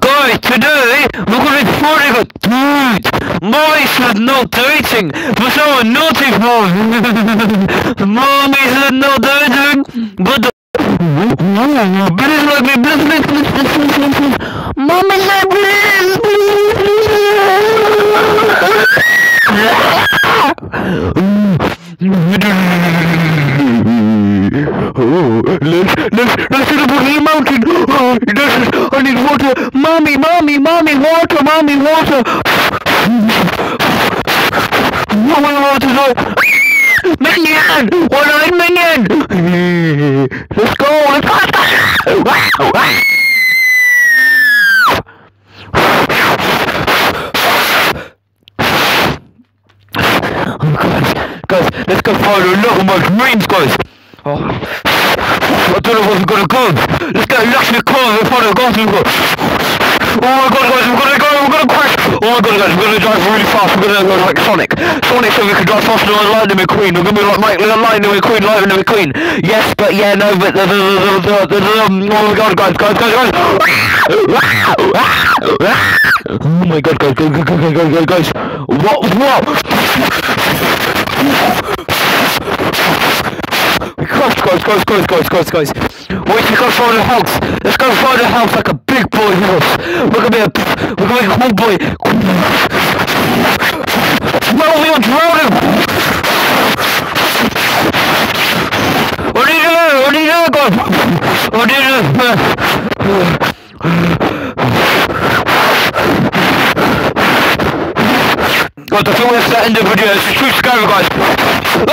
Guys, today we're gonna be fighting a dude. Mommy said no dating, but someone naughty for. Mommy said no dating, but the Please let me, please, please, please, please, please, please, please. Mommy said please, please. Oh, let's, let's, let's bottom the mountain. Oh, this is, I need water. Mommy, mommy, mommy, water, mommy, water. Mommy, water, no. Minion! One eyed minion! Let's go! Let's go! Oh, guys, guys, let's go find of my dreams, guys. Oh, I don't know where we're gonna go. Let's get a luxury car and find a. Oh my god, guys, we're gonna go, we're gonna crash. Oh my god, guys, we're gonna drive really fast. We're gonna go like Sonic. Sonic so we can drive faster than Lightning McQueen. We're gonna be like Mike, Lightning McQueen, Lightning McQueen. Yes, but yeah, no, but the, the, the, the, the, the, oh my god, guys, guys, guys, guys. Oh my god, guys, guys, guys, guys, guys, guys, guys. What, what? We crushed, guys, guys, guys, guys, guys, guys. We gotta find a house. Let's go find a house like a big boy house. We're gonna be a, we're gonna be a cool boy. No, we are drowning. What are you doing? What are you doing, guys? What are you doing? God, I think that's the end the video. It's too scary, guys.